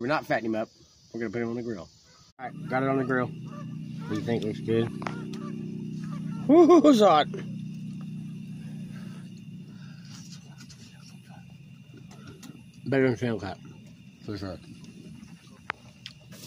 We're not fattening him up. We're gonna put him on the grill. All right, got it on the grill. What do you think looks good? Who's it's hot. Better than Final Cat, for sure.